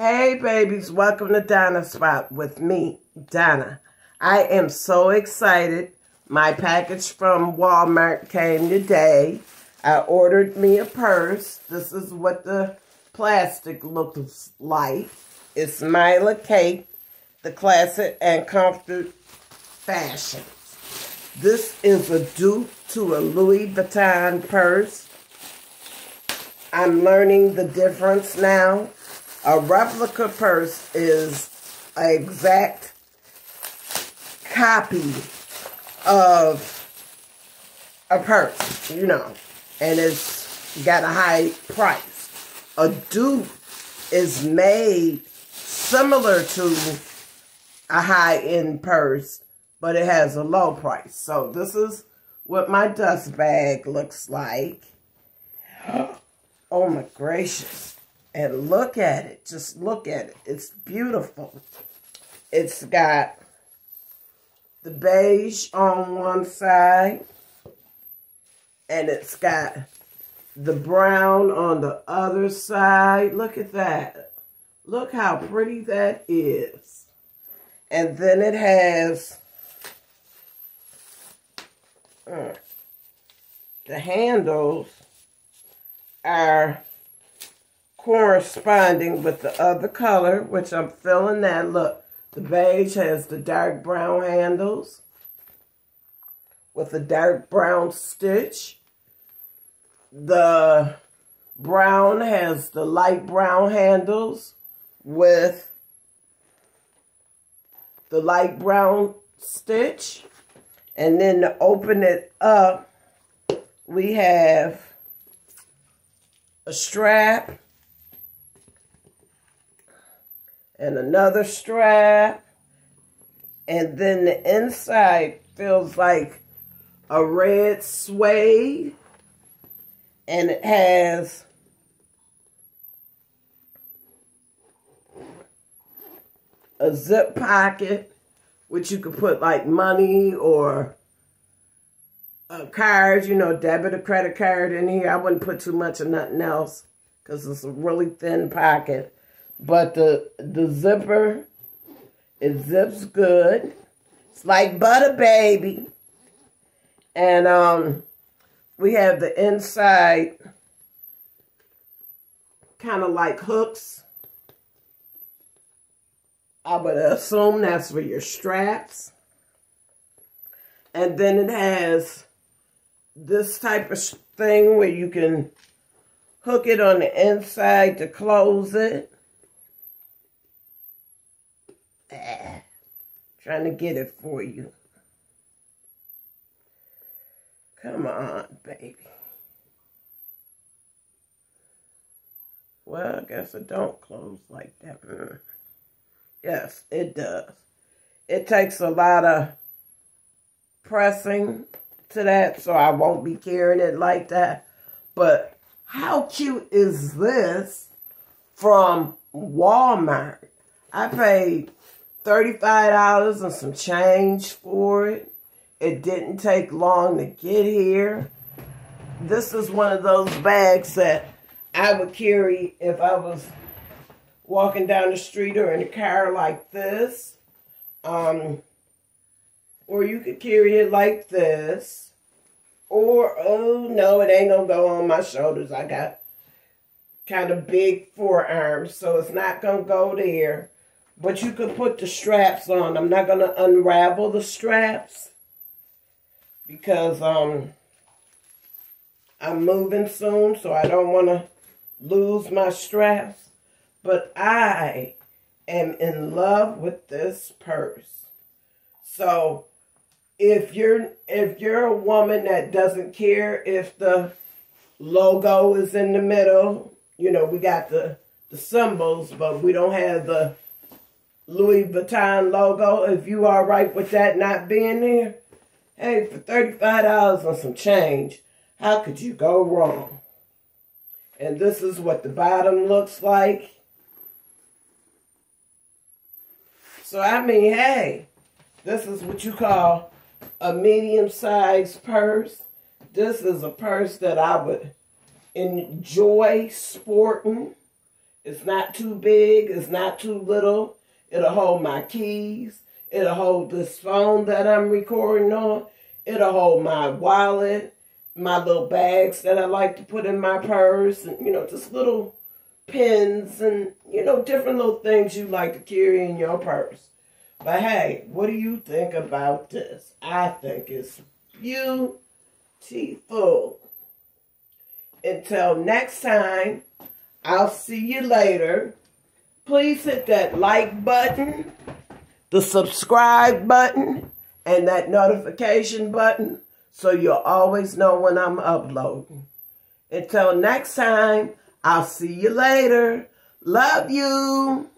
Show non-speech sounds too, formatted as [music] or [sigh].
Hey babies, welcome to Donna Spot with me, Donna. I am so excited. My package from Walmart came today. I ordered me a purse. This is what the plastic looks like. It's Mila Kate, the classic and comfort fashion. This is a dupe to a Louis Vuitton purse. I'm learning the difference now. A replica purse is an exact copy of a purse, you know, and it's got a high price. A dupe is made similar to a high-end purse, but it has a low price. So this is what my dust bag looks like. [gasps] Oh my gracious. And look at it. Just look at it. It's beautiful. It's got the beige on one side. And it's got the brown on the other side. Look at that. Look how pretty that is. And then it has uh, the handles are corresponding with the other color, which I'm filling that. Look, the beige has the dark brown handles with the dark brown stitch. The brown has the light brown handles with the light brown stitch. And then to open it up, we have a strap and another strap and then the inside feels like a red suede and it has a zip pocket which you could put like money or a card, you know, debit or credit card in here. I wouldn't put too much of nothing else because it's a really thin pocket. But the the zipper, it zips good. It's like butter, baby. And um, we have the inside kind of like hooks. I would assume that's for your straps. And then it has this type of thing where you can hook it on the inside to close it. [sighs] Trying to get it for you. Come on, baby. Well, I guess it don't close like that. Mm. Yes, it does. It takes a lot of pressing to that, so I won't be carrying it like that. But how cute is this from Walmart? I paid $35 and some change for it. It didn't take long to get here. This is one of those bags that I would carry if I was walking down the street or in a car like this. Um, or you could carry it like this. Or, oh, no, it ain't going to go on my shoulders. I got kind of big forearms, so it's not going to go there. But you could put the straps on. I'm not going to unravel the straps because um, I'm moving soon, so I don't want to lose my straps. But I am in love with this purse. So if you're if you're a woman that doesn't care if the logo is in the middle, you know, we got the the symbols, but we don't have the Louis Vuitton logo. If you are right with that not being there, hey, for $35 on some change, how could you go wrong? And this is what the bottom looks like. So, I mean, hey, this is what you call a medium-sized purse. This is a purse that I would enjoy sporting. It's not too big. It's not too little. It'll hold my keys. It'll hold this phone that I'm recording on. It'll hold my wallet, my little bags that I like to put in my purse, and you know, just little pins and you know, different little things you like to carry in your purse. But hey, what do you think about this? I think it's beautiful. Until next time, I'll see you later. Please hit that like button, the subscribe button, and that notification button so you'll always know when I'm uploading. Until next time, I'll see you later. Love you.